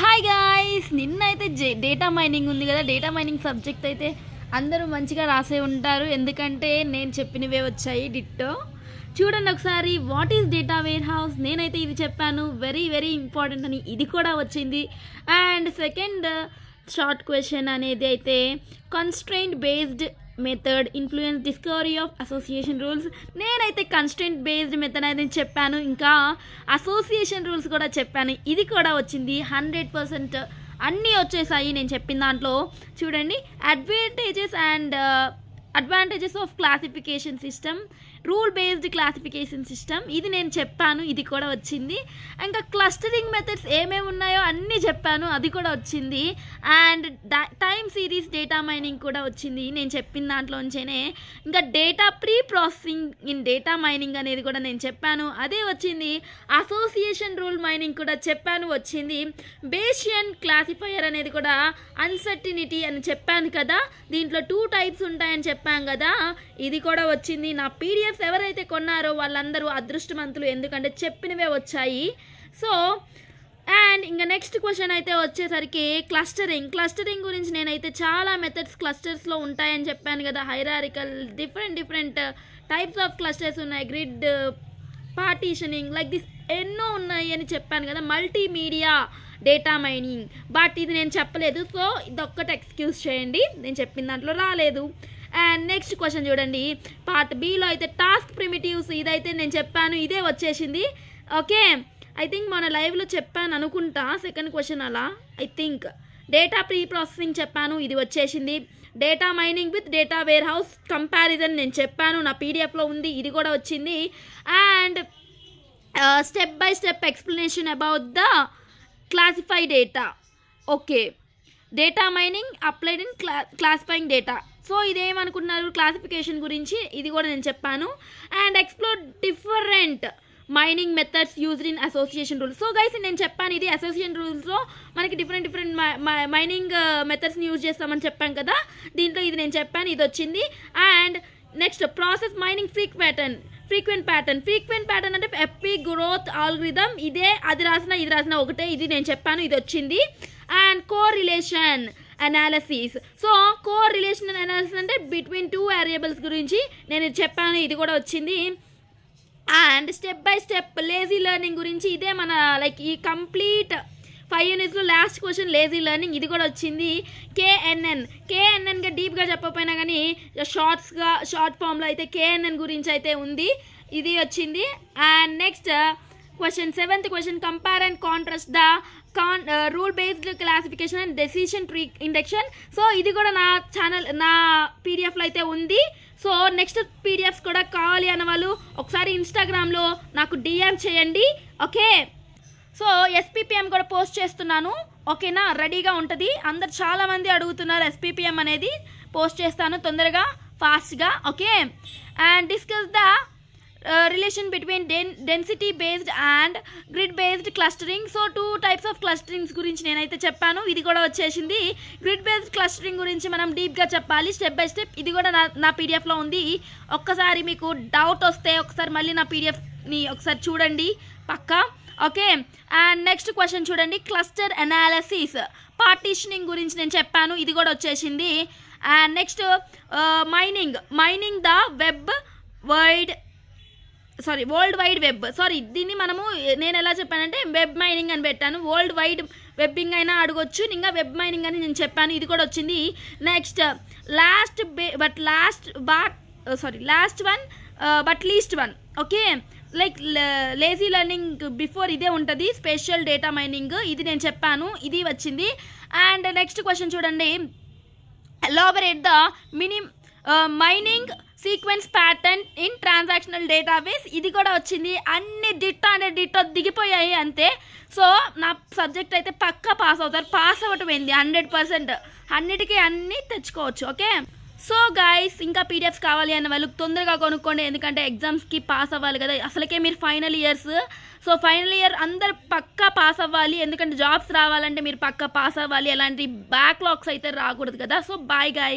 Hi guys నిన్నైతే data mining ఉంది కదా. డేటా మైనింగ్ సబ్జెక్ట్ అయితే అందరూ మంచిగా రాసే ఉంటారు. ఎందుకంటే నేను చెప్పినవే వచ్చాయి డిట్టో. చూడండి ఒకసారి what is data warehouse నేనైతే ఇది చెప్పాను. వెరీ వెరీ ఇంపార్టెంట్ అని ఇది కూడా వచ్చింది. అండ్ సెకండ్ షార్ట్ క్వశ్చన్ అనేది అయితే constraint based method influence discovery of association rules నేనైతే కన్స్టెంట్ బేస్డ్ మెథడ్ అయితే చెప్పాను. ఇంకా అసోసియేషన్ రూల్స్ కూడా చెప్పాను. ఇది కూడా వచ్చింది. హండ్రెడ్ పర్సెంట్ అన్నీ వచ్చేసాయి నేను చెప్పిన దాంట్లో. చూడండి. Advantages and advantages of classification system rule based classification system ఇది నేను చెప్పాను. ఇది కూడా వచ్చింది. ఇంకా క్లస్టరింగ్ మెథడ్స్ ఏమేమి ఉన్నాయో అన్నీ చెప్పాను అది కూడా వచ్చింది. And time series data mining కూడా వచ్చింది నేను చెప్పిన దాంట్లోంచేనే. ఇంకా data preprocessing in data mining అనేది కూడా నేను చెప్పాను అదే వచ్చింది. అసోసియేషన్ రూల్ మైనింగ్ కూడా చెప్పాను వచ్చింది. బేషియన్ క్లాసిఫైయర్ అనేది కూడా అన్సర్టినిటీ అని చెప్పాను కదా దీంట్లో టూ టైప్స్ ఉంటాయని చెప్పాను కదా ఇది కూడా వచ్చింది. నా పీడిఎఫ్స్ ఎవరైతే కొన్నారో వాళ్ళందరూ అదృష్టవంతులు ఎందుకంటే చెప్పినవే వచ్చాయి. సో అండ్ ఇంకా నెక్స్ట్ క్వశ్చన్ అయితే వచ్చేసరికి క్లస్టరింగ్ క్లస్టరింగ్ గురించి నేనైతే చాలా మెథడ్స్ క్లస్టర్స్లో ఉంటాయని చెప్పాను కదా. Hierarchical different different types of clusters ఉన్నాయి. గ్రిడ్ పార్టీషనింగ్ లైక్ దిస్ ఎన్నో ఉన్నాయి అని చెప్పాను కదా. మల్టీమీడియా డేటా మైనింగ్ బట్ ఇది నేను చెప్పలేదు. సో ఇదొక్కటి ఎక్స్క్యూజ్ చేయండి. నేను చెప్పిన దాంట్లో రాలేదు. అండ్ నెక్స్ట్ క్వశ్చన్ చూడండి. పార్ట్ బీలో అయితే టాస్క్ ప్రిమిటివ్స్ ఇదైతే నేను చెప్పాను. ఇదే వచ్చేసింది. ఓకే ఐ థింక్ మన లైవ్లో చెప్పాను అనుకుంటా సెకండ్ క్వశ్చన్ అలా. I think data pre processing చెప్పాను ఇది వచ్చేసింది. Data mining with data warehouse comparison నేను చెప్పాను నా పీడిఎఫ్లో ఉంది ఇది కూడా వచ్చింది. And step by step explanation about the classify data okay data mining applied in cla classifying data so ఇదేమనుకున్నారు? Classification గురించి ఇది కూడా నేను చెప్పాను. And explore different mining methods used in association rules so guys నేను చెప్పాను ఇది అసోసియేషన్ రూల్స్లో మనకి different different mining మెథడ్స్ని యూజ్ చేస్తామని చెప్పాను కదా. దీంట్లో ఇది నేను చెప్పాను ఇది వచ్చింది. And next process mining freak pattern frequent pattern frequent pattern అంటే ఎఫ్పీ గ్రోత్ ఆల్గ్రిథమ్ ఇదే అది రాసిన ఇది రాసిన ఒకటే ఇది నేను చెప్పాను ఇది వచ్చింది. And correlation analysis so correlation analysis అంటే బిట్వీన్ టూ వేరియబుల్స్ గురించి నేను చెప్పాను ఇది కూడా వచ్చింది. And step by step lazy learning గురించి ఇదే మన లైక్ ఈ కంప్లీట్ ఫైవ్ యూనిట్స్లో లాస్ట్ క్వశ్చన్ లేజీ లెర్నింగ్ ఇది కూడా వచ్చింది. కేఎన్ఎన్ కేఎన్ఎన్గా డీప్గా చెప్పకపోయినా కానీ షార్ట్స్గా షార్ట్ ఫామ్లో అయితే కేఎన్ఎన్ గురించి అయితే ఉంది. ఇది వచ్చింది. And next question seventh question compare and contrast the con rule based classification and decision tree induction so ఇది కూడా నా ఛానల్ నా పీడిఎఫ్లో అయితే ఉంది. సో నెక్స్ట్ పీడిఎఫ్స్ కూడా కావాలి అన్న వాళ్ళు ఒకసారి ఇన్స్టాగ్రామ్లో నాకు డిఎం చేయండి ఓకే? సో ఎస్పీపీఎం కూడా పోస్ట్ చేస్తున్నాను ఓకేనా? రెడీగా ఉంటుంది. అందరు చాలామంది అడుగుతున్నారు ఎస్పీపీఎం అనేది. పోస్ట్ చేస్తాను తొందరగా ఫాస్ట్గా okay? And discuss the relation between den density based and grid based clustering so two types of clusterings గురించి నేనైతే చెప్పాను. ఇది కూడా వచ్చేసింది. గ్రిడ్ బేస్డ్ క్లస్టరింగ్ గురించి మనం డీప్గా చెప్పాలి. స్టెప్ బై స్టెప్ ఇది కూడా నా నా పీడిఎఫ్లో ఉంది. ఒక్కసారి మీకు డౌట్ వస్తే ఒకసారి మళ్ళీ నా పీడిఎఫ్ని ఒకసారి చూడండి. పక్కా? ఓకే అండ్ నెక్స్ట్ క్వశ్చన్ చూడండి. క్లస్టర్ అనాలసిస్ పార్టీషనింగ్ గురించి నేను చెప్పాను. ఇది కూడా వచ్చేసింది. And next mining mining the web wide sorry world wide web sorry దీన్ని మనము నేను ఎలా చెప్పానంటే వెబ్ మైనింగ్ అని పెట్టాను. వరల్డ్ వైడ్ వెబ్బింగ్ అయినా అడగొచ్చు ఇంకా వెబ్ మైనింగ్ అని నేను చెప్పాను. ఇది కూడా వచ్చింది. Next last be but last but sorry last one but least one okay like lazy learning before ఇదే ఉంటుంది. స్పెషల్ డేటా మైనింగ్ ఇది నేను చెప్పాను. ఇది వచ్చింది. అండ్ నెక్స్ట్ క్వశ్చన్ చూడండి. Elaborate the minimum mining sequence pattern in transactional database ఇది కూడా వచ్చింది. అన్ని డిట్టో అనే డిట్టో దిగిపోయాయి అంతే. సో నా సబ్జెక్ట్ అయితే పక్కా పాస్ అవుతారు. పాస్ అవ్వటం ఏంది? హండ్రెడ్ పర్సెంట్ అన్నిటికీ అన్నీ తెచ్చుకోవచ్చు. ఓకే? సో గాయస్ ఇంకా పీడిఎఫ్స్ కావాలి అన్న వాళ్ళు తొందరగా కొనుక్కోండి. ఎందుకంటే ఎగ్జామ్స్కి పాస్ అవ్వాలి కదా. అసలుకే మీరు final years so final year అందరు పక్కా పాస్ అవ్వాలి. ఎందుకంటే జాబ్స్ రావాలంటే మీరు పక్కా పాస్ అవ్వాలి. అలాంటి బ్యాక్లాగ్స్ అయితే రాకూడదు కదా. So bye guy